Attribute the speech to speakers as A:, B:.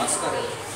A: Oscar.